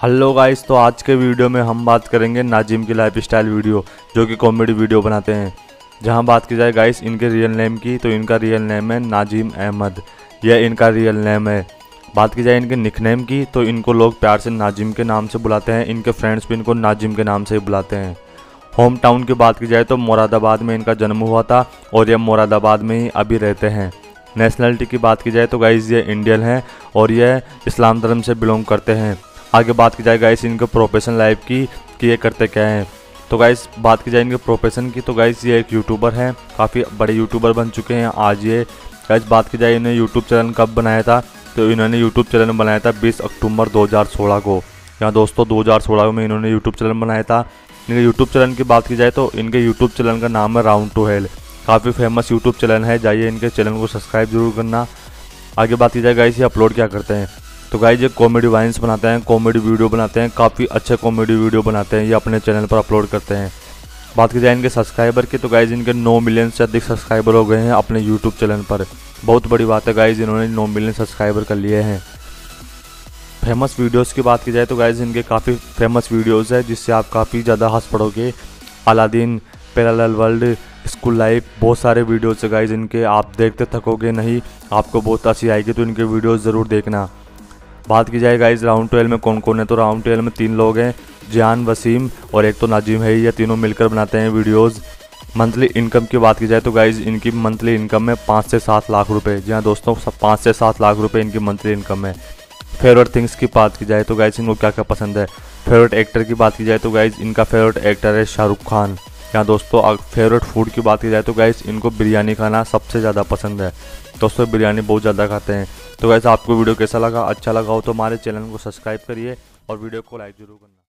Hello guys तो आज के वीडियो में हम बात करेंगे नाजिम की लाइफ स्टाइल वीडियो जो कि कॉमेडी वीडियो बनाते हैं। जहाँ बात की जाए गाइस इनके रियल नेम की तो इनका रियल नेम है नाजिम अहमद यह इनका रियल नेम है। बात की जाए इनके निकनेम की तो इनको लोग प्यार से नाजिम के नाम से बुलाते हैं। इनके फ्रेंड्स भी इनको नाजिम के नाम से ही बुलाते हैं। होम टाउन की बात की जाए तो मुरादाबाद में इनका जन्म हुआ था, और यह मुरादाबाद में ही अभी रहते हैं। नेशनलिटी की बात की जाए तो गाइज़ ये इंडियन है, और यह इस्लाम धर्म से बिलोंग करते हैं। आगे बात की जाए गाइस इनके प्रोफेशन लाइफ की, कि ये करते क्या हैं? तो गाइस बात की जाए इनके प्रोफेशन की तो गाइस ये एक यूट्यूबर हैं। काफ़ी बड़े यूट्यूबर बन चुके हैं आज ये। गाइस बात की जाए इन्हें यूट्यूब चैनल कब बनाया था? तो इन्होंने यूट्यूब चैनल बनाया था 20 अक्टूबर 2016 को। यहाँ दोस्तों 2016 में इन्होंने यूट्यूब चैनल बनाया था। इनके यूट्यूब चैनल की बात की जाए तो इनके यूट्यूब चैनल का नाम है राउंड टू हेल काफ़ी फ़ेमस यूट्यूब चैनल है। जाइए इनके चैनल को सब्सक्राइब ज़रूर करना। आगे बात की जाए गाइस ये अपलोड क्या करते हैं? तो गाइज़ ये कॉमेडी वाइन्स बनाते हैं कॉमेडी वीडियो बनाते हैं, काफ़ी अच्छे कॉमेडी वीडियो बनाते हैं, ये अपने चैनल पर अपलोड करते हैं। बात की जाए इनके सब्सक्राइबर की तो गाइज़ इनके 9 मिलियन से अधिक सब्सक्राइबर हो गए हैं अपने यूट्यूब चैनल पर। बहुत बड़ी बात है गाइज़ इन्होंने 9 मिलियन सब्सक्राइबर कर लिए हैं। फ़ेमस वीडियोस की बात की जाए तो गाइज़ इनके काफ़ी फ़ेमस वीडियोस है, जिससे आप काफ़ी ज़्यादा हंस पड़ोगे। Aladdin, parallel world, school life, बहुत सारे वीडियोस है गाइज़ इनके। आप देखते थकोगे नहीं, आपको बहुत हँसी आएगी तो इनके वीडियोज़ ज़रूर देखना। बात की जाए गाइज़ राउंड ट्वेल्व में कौन कौन है? तो राउंड ट्वेल्व में तीन लोग हैं जान वसीम और एक तो नाजिम है ये तीनों मिलकर बनाते हैं वीडियोज़ मंथली इनकम की बात की जाए तो गाइज़ इनकी मंथली इनकम है पाँच से सात लाख रुपए। जी हाँ दोस्तों सब पाँच से सात लाख रुपए इनकी मंथली इनकम है। फेवरेट थिंग्स की बात की जाए तो गाइज़ इनको क्या क्या पसंद है? फेवरेट एक्टर की बात की जाए तो गाइज़ इनका फेवरेट एक्टर है शाहरुख खान। यहाँ दोस्तों, अगर फेवरेट फ़ूड की बात की जाए तो गैस इनको बिरयानी खाना सबसे ज़्यादा पसंद है। दोस्तों, बिरयानी बहुत ज़्यादा खाते हैं। तो वैसे आपको वीडियो कैसा लगा अच्छा लगा हो तो हमारे चैनल को सब्सक्राइब करिए और वीडियो को लाइक ज़रूर करना।